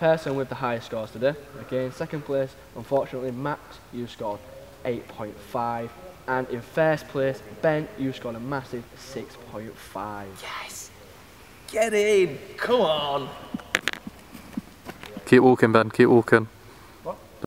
person with the highest scores today. Okay, in second place, unfortunately, Max, you scored 8.5. And in first place, Ben, you scored a massive 6.5. Yes. Get in. Come on. Keep walking, Ben. Keep walking.